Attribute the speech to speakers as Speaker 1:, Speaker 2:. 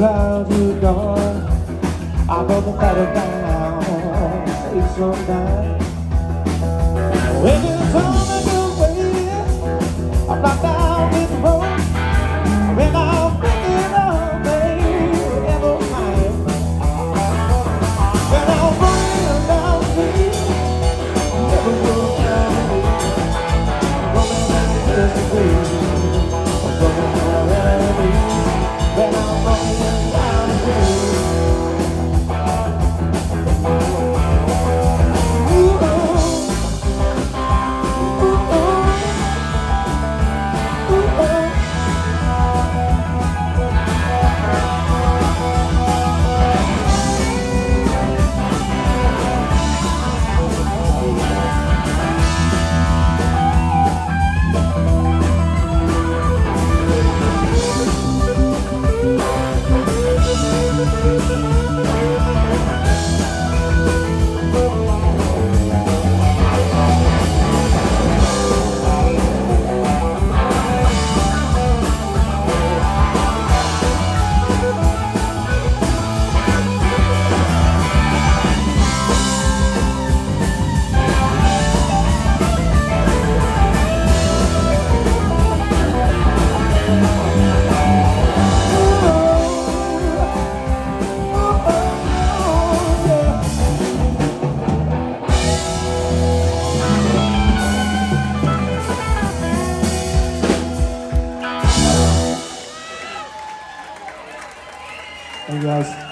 Speaker 1: clouds are gone I know the better down. Stay so down When it's on oh. Hey guys.